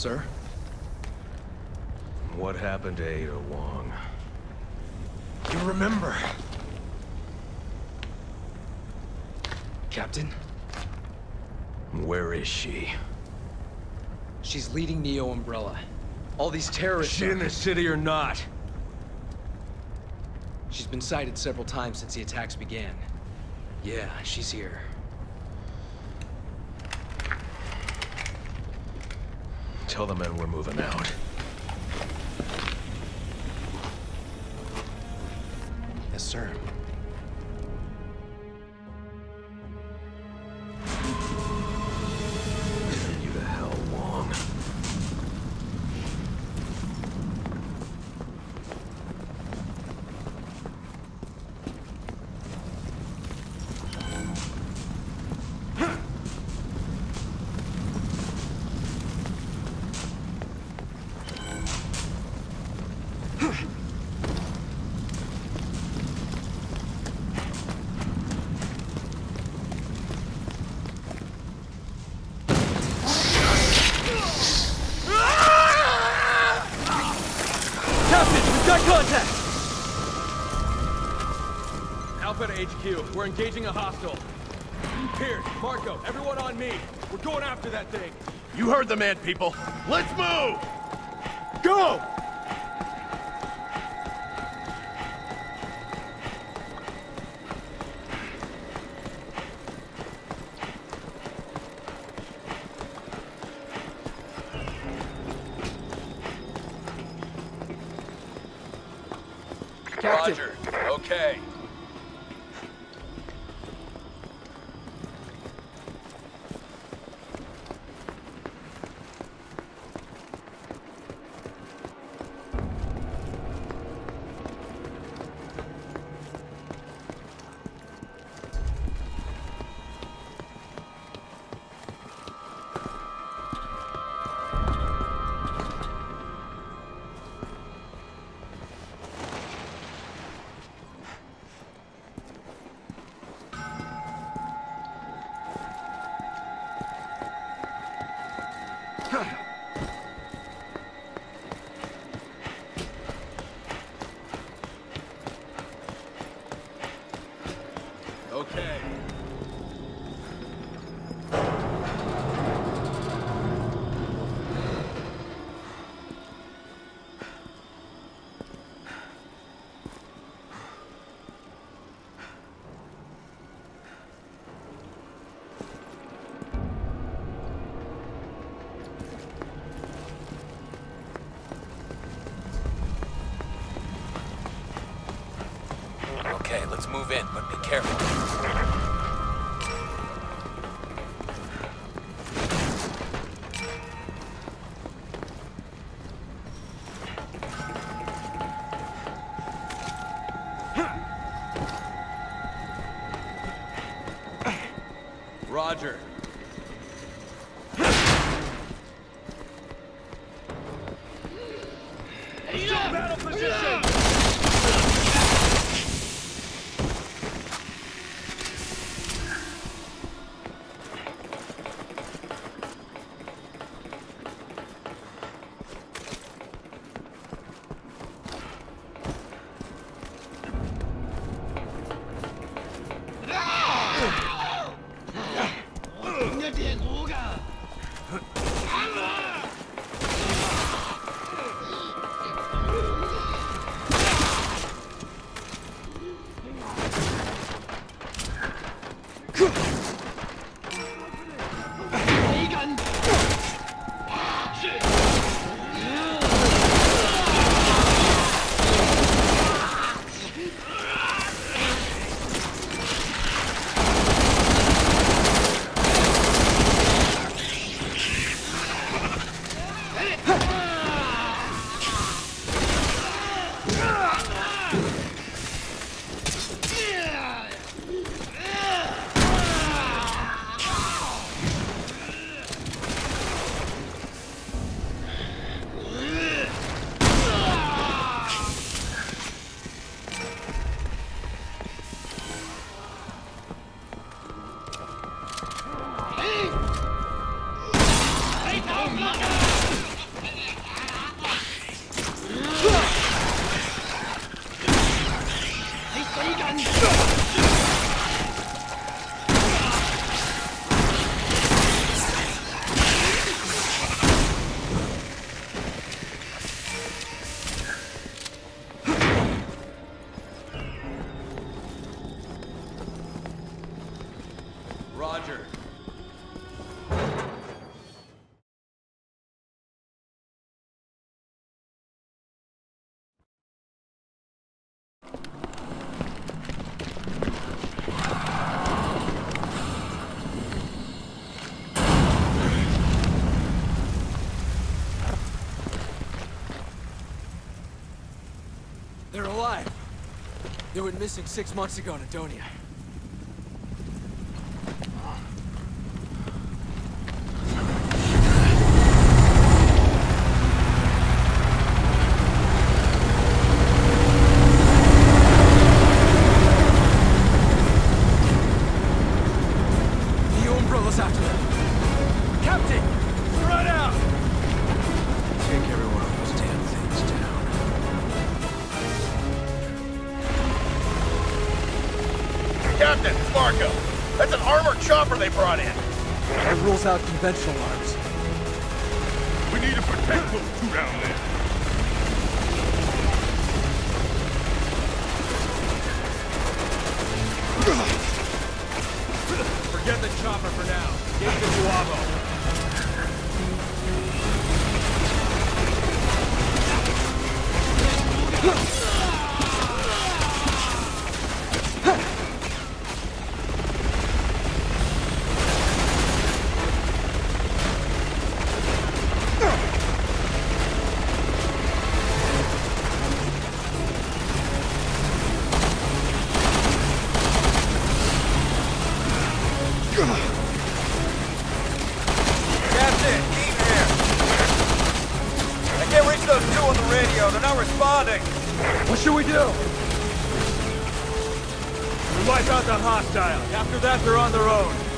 Sir? What happened to Ada Wong? You remember? Captain? Where is she? She's leading Neo Umbrella. All these terrorists Is she in the city or not? She's been sighted several times since the attacks began. Yeah, she's here. Tell the men we're moving out. Yes, sir. We're engaging a hostile. Piers, Marco, everyone on me. We're going after that thing. You heard the man, people. Let's move! Go! Captain! Roger. Okay. Okay. Let's move in, but be careful. Roger. Battle position! Roger. They're alive. They went missing six months ago in Edonia. Chopper they brought in. That rules out conventional arms. We need to protect those two down there. Forget the chopper for now. Captain, Keaton here. I can't reach those two on the radio. They're not responding. What should we do? We wipe out the hostile. After that, they're on their own.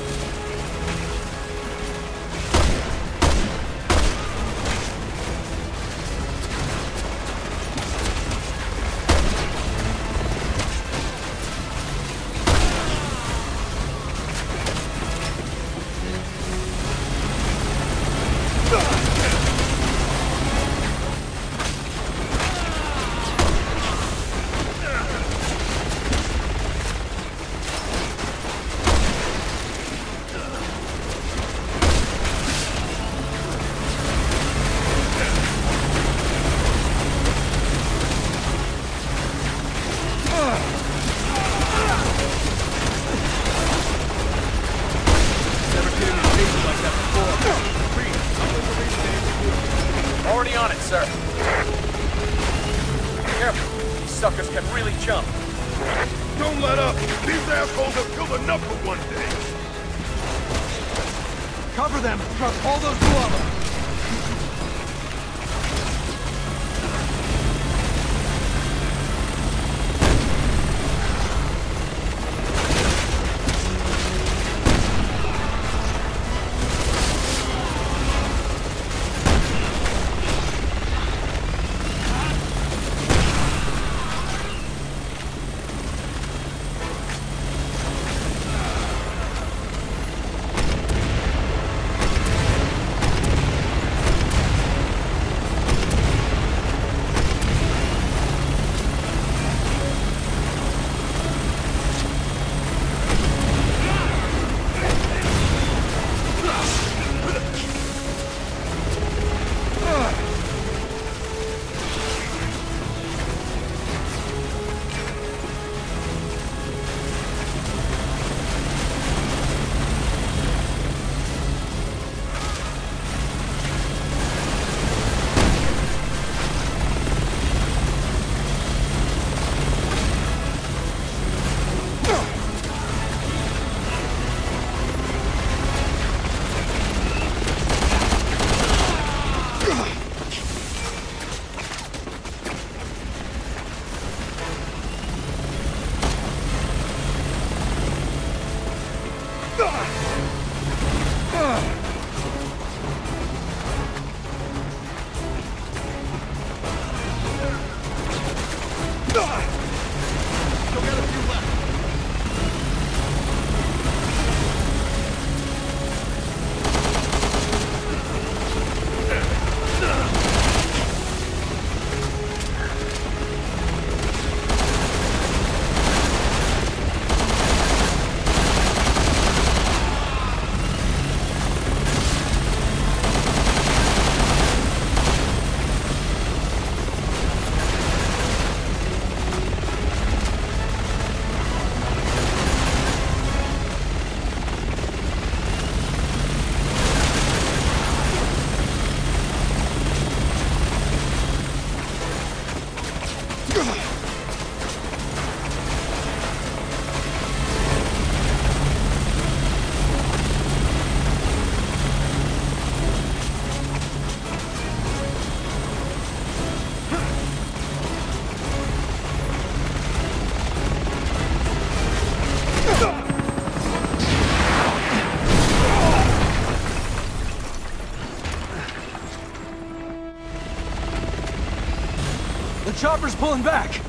Chopper's pulling back!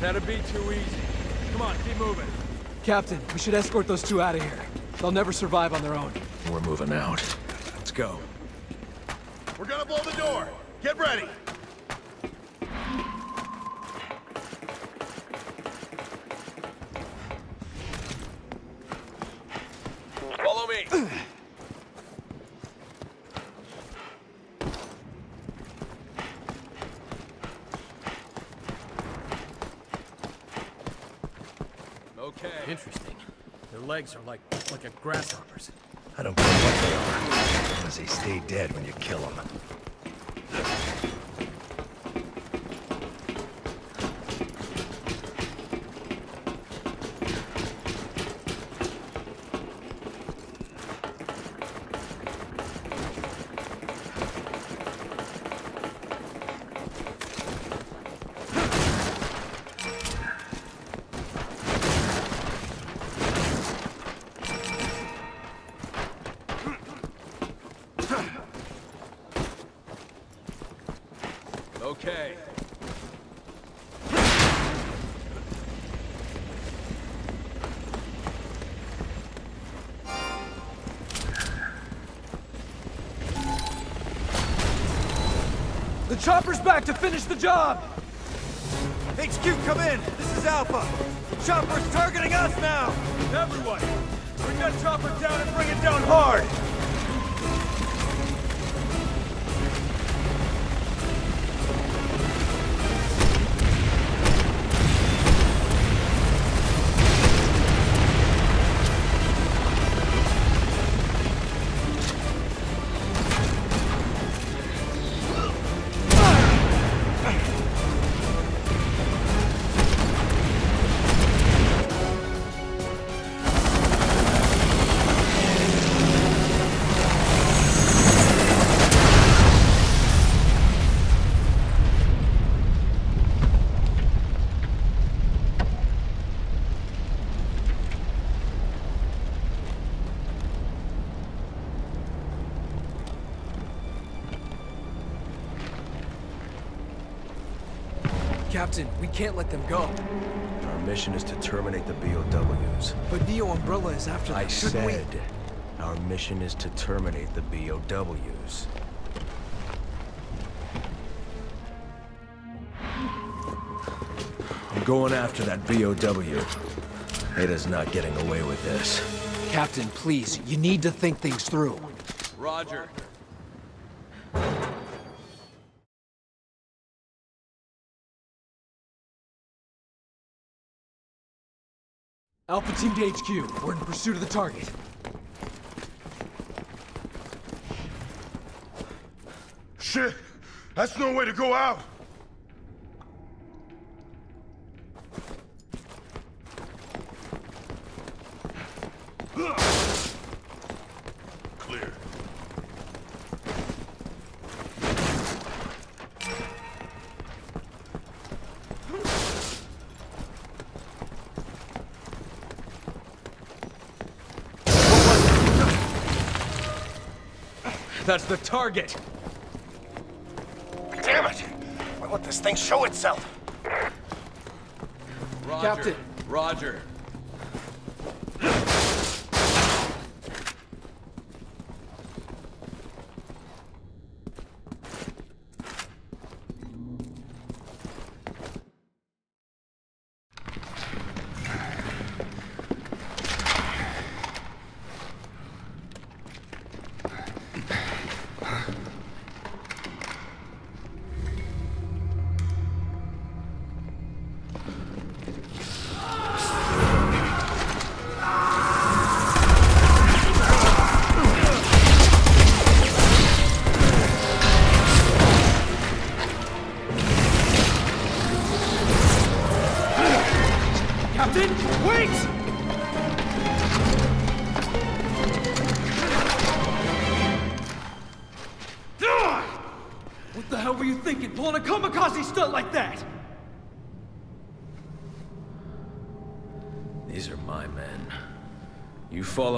That'd be too easy. Come on, keep moving. Captain, we should escort those two out of here. They'll never survive on their own. We're moving out. Let's go. We're gonna blow the door. Get ready. Follow me. Okay. Interesting. Their legs are like like a grasshopper's. I don't care what they are, unless they stay dead when you kill them. The chopper's back to finish the job! HQ, come in! This is Alpha! The chopper's targeting us now! Everyone, bring that chopper down and bring it down hard! Captain, we can't let them go. Our mission is to terminate the BOWs. But Neo Umbrella is after them. I Shouldn't said, our mission is to terminate the BOWs. I'm going after that BOW. Ada's not getting away with this. Captain, please, you need to think things through. Roger. Alpha Team to HQ. We're in pursuit of the target. Shit! That's no way to go out! Clear. That's the target! Damn it! Why let this thing show itself? Roger. Captain. Roger.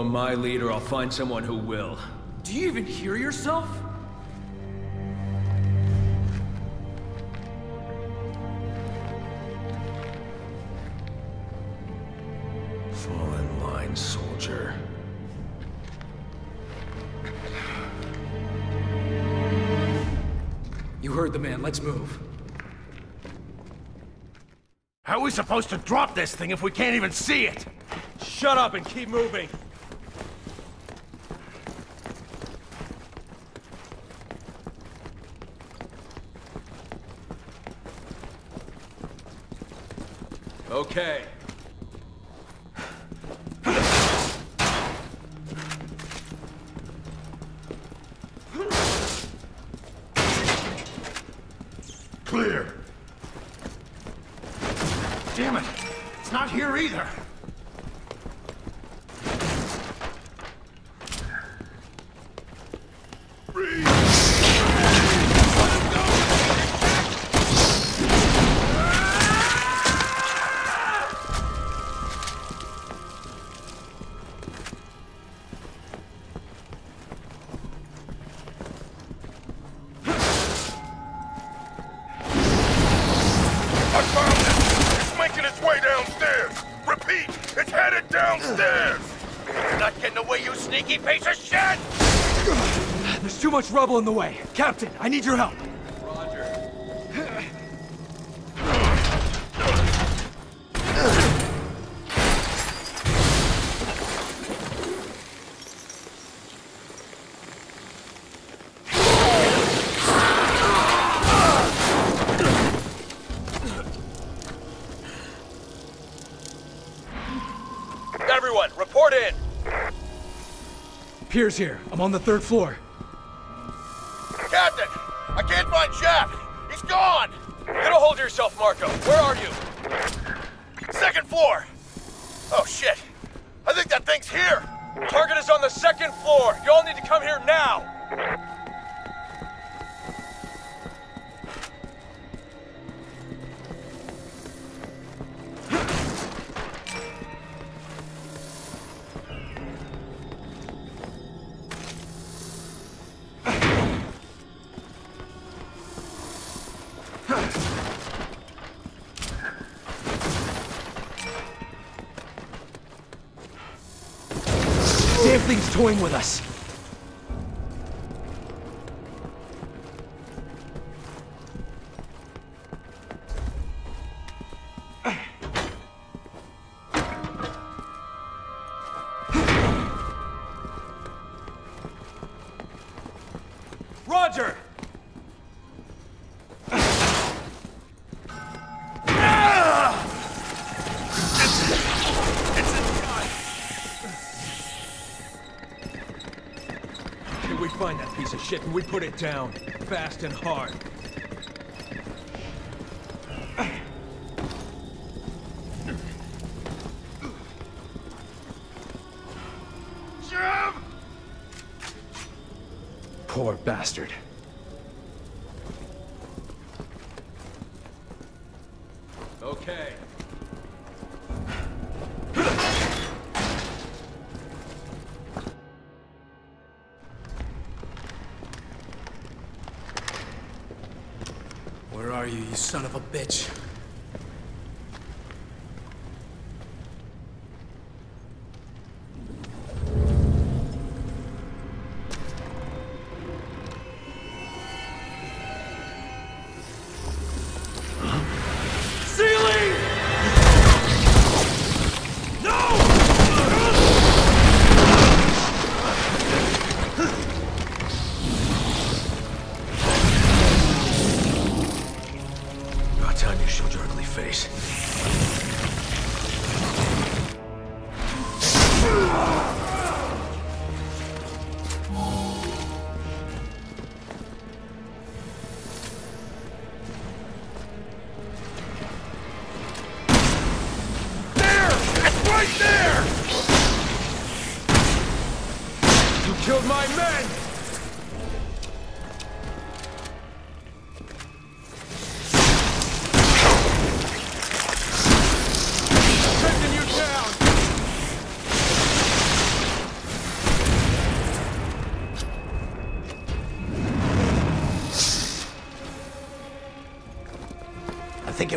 follow my lead or I'll find someone who will. Do you even hear yourself? Fall in line, soldier. You heard the man. Let's move. How are we supposed to drop this thing if we can't even see it? Shut up and keep moving! Okay. Piece of shit! There's too much rubble in the way. Captain, I need your help. Piers here. I'm on the third floor. Captain, I can't find Jeff! He's gone! Get a hold of yourself, Marco. Where are you? Second floor! Oh shit! I think that thing's here! Target is on the second floor. You all need to come here now. Toying with us. Shit and we put it down? Fast and hard. Poor bastard.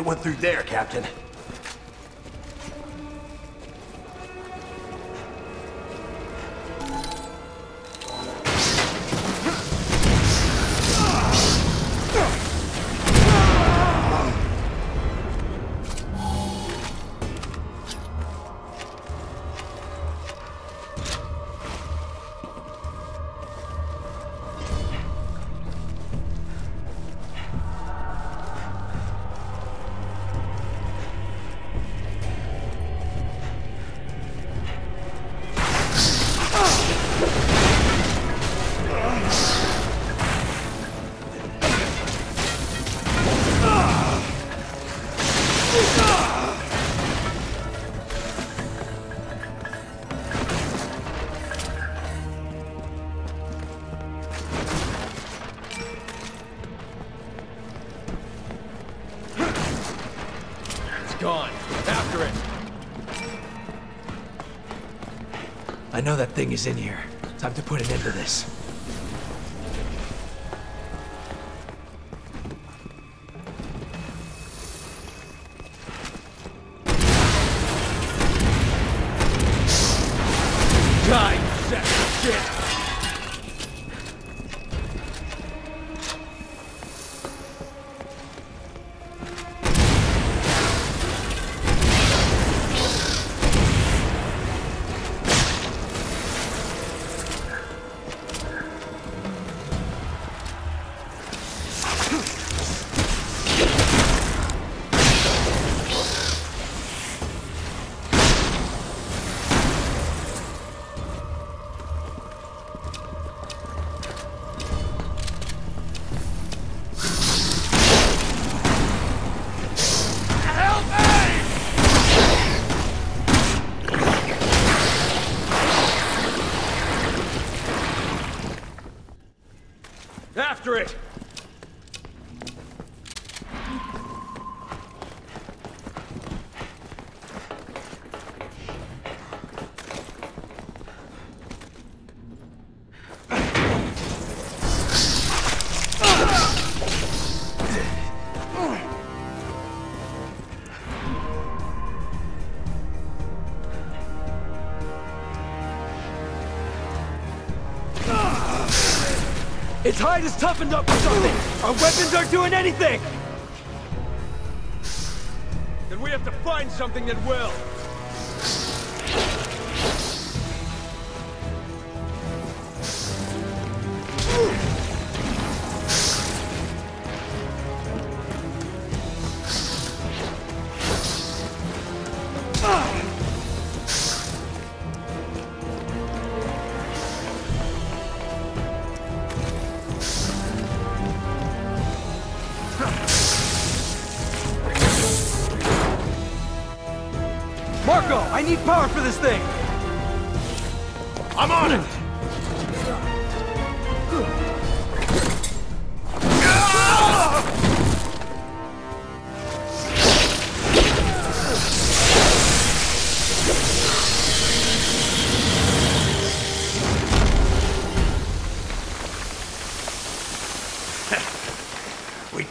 It went through there, Captain. Thing is in here. Time to put an end to this. After it! Its hide is toughened up or something! Our weapons aren't doing anything! Then we have to find something that will!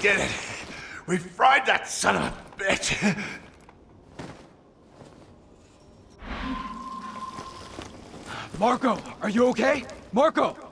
Did it! We fried that son of a bitch! Marco, are you okay? Marco!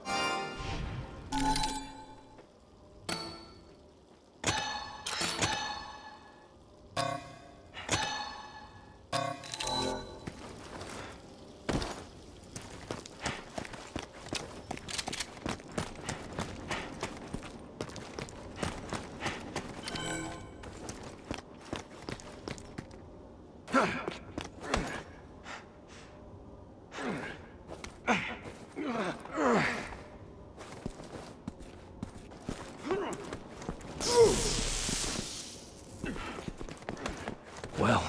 Well,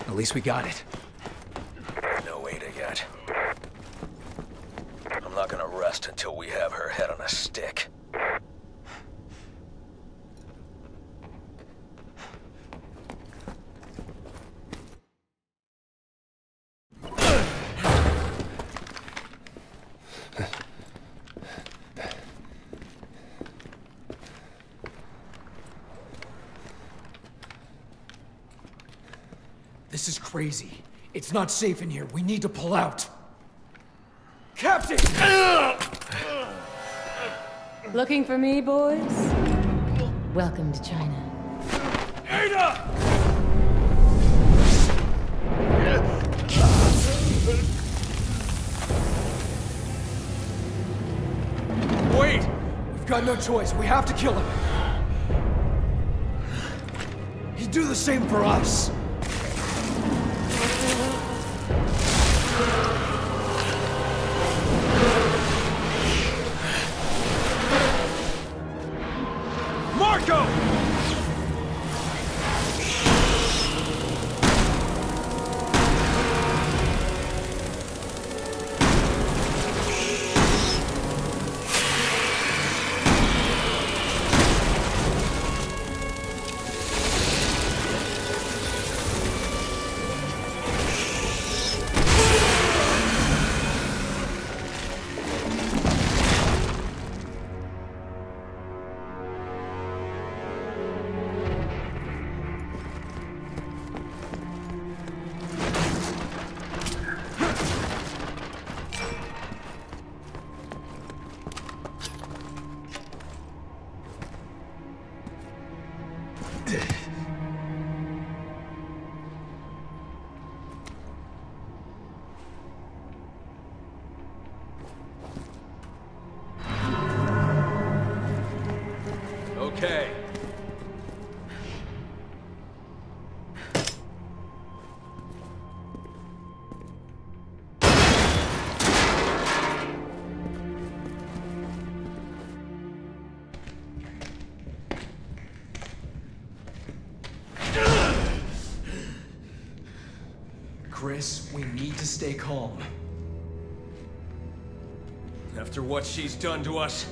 at least we got it. No Ada yet. I'm not gonna rest until we have her head on a stick. This is crazy. It's not safe in here. We need to pull out. Captain! Looking for me, boys? Welcome to China. Wait! We've got no choice. We have to kill him. He'd do the same for us. Stay calm. After what she's done to us,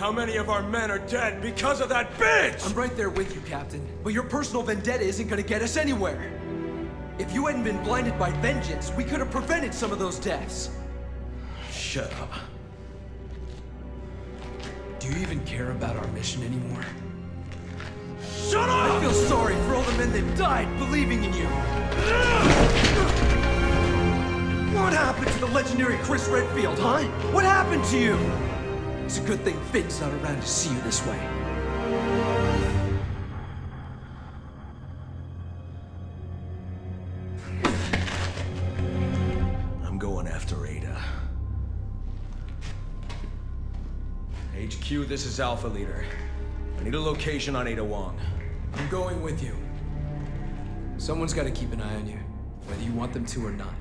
how many of our men are dead because of that bitch? I'm right there with you, Captain. But your personal vendetta isn't gonna get us anywhere. If you hadn't been blinded by vengeance, we could have prevented some of those deaths. Shut up. Do you even care about our mission anymore? Shut up! I feel sorry for all the men that died believing in you. What happened to the legendary Chris Redfield, huh? What happened to you? It's a good thing Finn's not around to see you this way. I'm going after Ada. HQ, this is Alpha Leader. I need a location on Ada Wong. I'm going with you. Someone's got to keep an eye on you, whether you want them to or not.